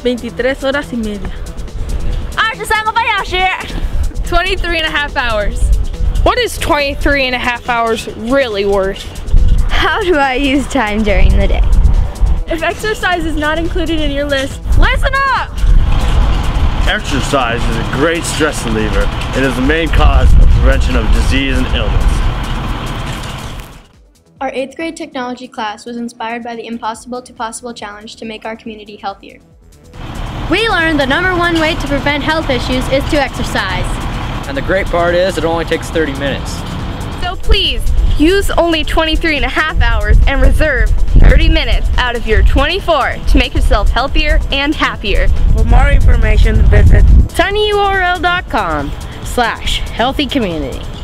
23 horas y media. 23 and a half hours. What is 23 and a half hours really worth? How do I use time during the day? If exercise is not included in your list, listen up! Exercise is a great stress reliever and is the main cause of prevention of disease and illness. Our eighth grade technology class was inspired by the Impossible to Possible challenge to make our community healthier. We learned the number one way to prevent health issues is to exercise. And the great part is it only takes 30 minutes. So please, use only 23 and a half hours and reserve 30 minutes out of your 24 to make yourself healthier and happier. For more information, visit tinyurl.com slash healthy community.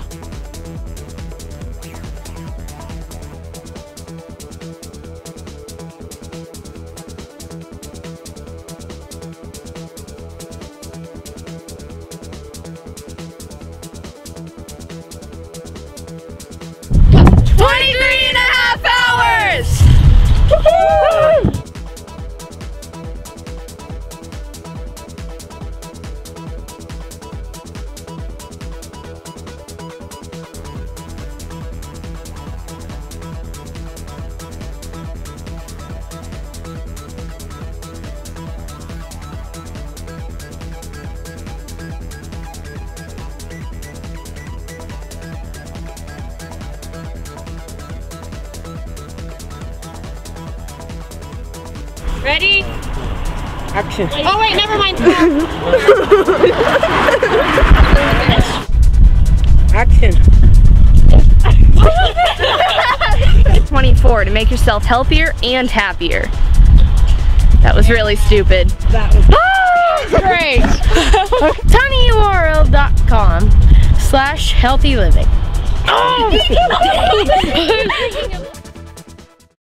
Ready? action. Oh wait, never mind. Action. 24 to make yourself healthier and happier. That was really stupid. That was ah, Great. tinyurl.com slash healthy living. Oh!